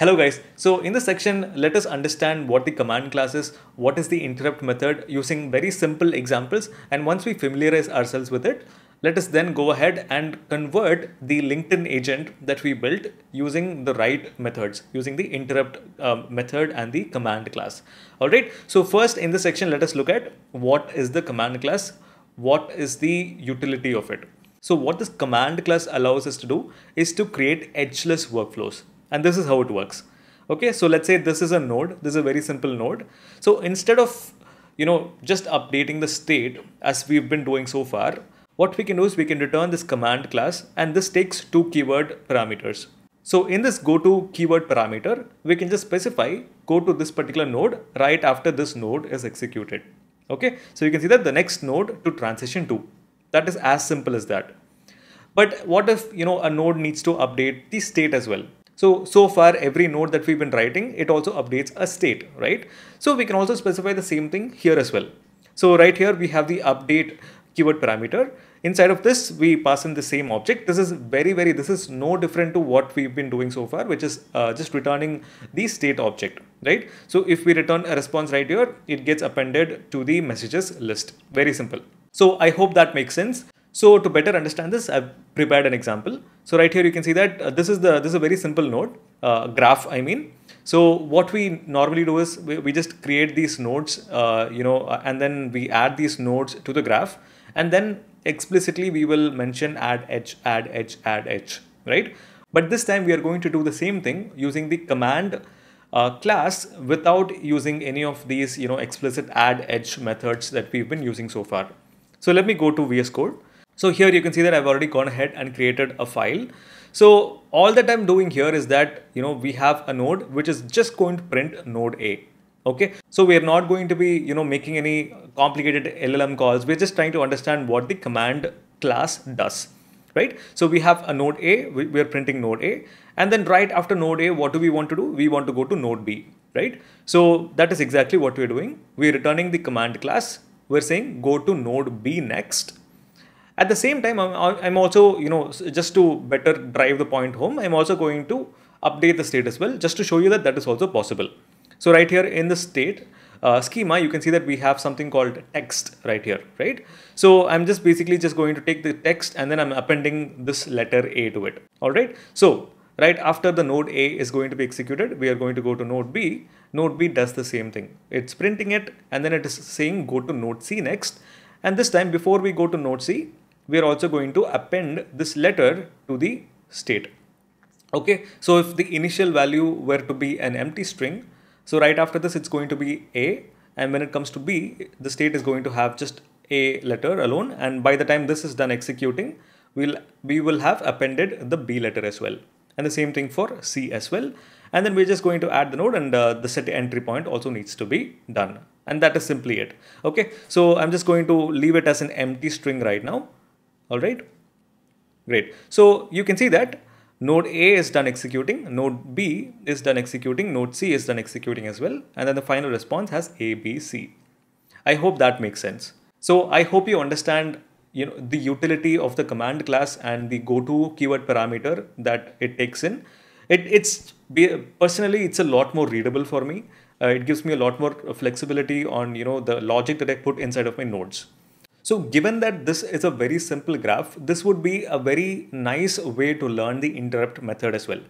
Hello guys, so in this section, let us understand what the command class is, what is the interrupt method using very simple examples and once we familiarize ourselves with it, let us then go ahead and convert the LinkedIn agent that we built using the right methods, using the interrupt um, method and the command class. Alright, so first in this section, let us look at what is the command class, what is the utility of it. So what this command class allows us to do is to create edgeless workflows and this is how it works. Okay so let's say this is a node. This is a very simple node. So instead of you know just updating the state as we've been doing so far what we can do is we can return this command class and this takes two keyword parameters. So in this go to keyword parameter we can just specify go to this particular node right after this node is executed. Okay so you can see that the next node to transition to that is as simple as that. But what if you know a node needs to update the state as well so, so far every node that we've been writing, it also updates a state, right? So we can also specify the same thing here as well. So right here we have the update keyword parameter. Inside of this, we pass in the same object. This is very, very, this is no different to what we've been doing so far, which is uh, just returning the state object, right? So if we return a response right here, it gets appended to the messages list. Very simple. So I hope that makes sense. So to better understand this, I've prepared an example. So right here you can see that uh, this is the this is a very simple node uh, graph. I mean, so what we normally do is we, we just create these nodes, uh, you know, uh, and then we add these nodes to the graph, and then explicitly we will mention add edge, add edge, add edge, right? But this time we are going to do the same thing using the command uh, class without using any of these, you know, explicit add edge methods that we've been using so far. So let me go to VS Code. So here you can see that I've already gone ahead and created a file. So all that I'm doing here is that, you know, we have a node which is just going to print node A. Okay. So we're not going to be, you know, making any complicated LLM calls. We're just trying to understand what the command class does. Right. So we have a node A, we're printing node A. And then right after node A, what do we want to do? We want to go to node B. Right. So that is exactly what we're doing. We're returning the command class. We're saying go to node B next at the same time, I'm, also, you know, just to better drive the point home, I'm also going to update the state as well, just to show you that that is also possible. So right here in the state uh, schema, you can see that we have something called text right here, right? So I'm just basically just going to take the text and then I'm appending this letter A to it. All right. So right after the node A is going to be executed, we are going to go to node B. Node B does the same thing. It's printing it and then it is saying go to node C next. And this time before we go to node C, we are also going to append this letter to the state. Okay, so if the initial value were to be an empty string, so right after this it's going to be A and when it comes to B, the state is going to have just A letter alone and by the time this is done executing, we'll, we will have appended the B letter as well. And the same thing for C as well. And then we're just going to add the node and uh, the set entry point also needs to be done. And that is simply it. Okay, so I'm just going to leave it as an empty string right now all right great so you can see that node A is done executing, node B is done executing, node C is done executing as well, and then the final response has A, B, C. I hope that makes sense. So I hope you understand you know the utility of the command class and the go-to keyword parameter that it takes in. It, it's personally it's a lot more readable for me. Uh, it gives me a lot more flexibility on you know the logic that I put inside of my nodes. So given that this is a very simple graph, this would be a very nice way to learn the interrupt method as well.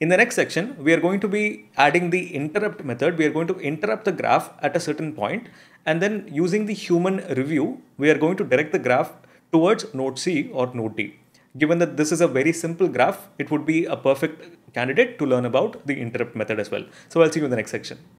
In the next section, we are going to be adding the interrupt method. We are going to interrupt the graph at a certain point and then using the human review, we are going to direct the graph towards node C or node D. Given that this is a very simple graph, it would be a perfect candidate to learn about the interrupt method as well. So I'll see you in the next section.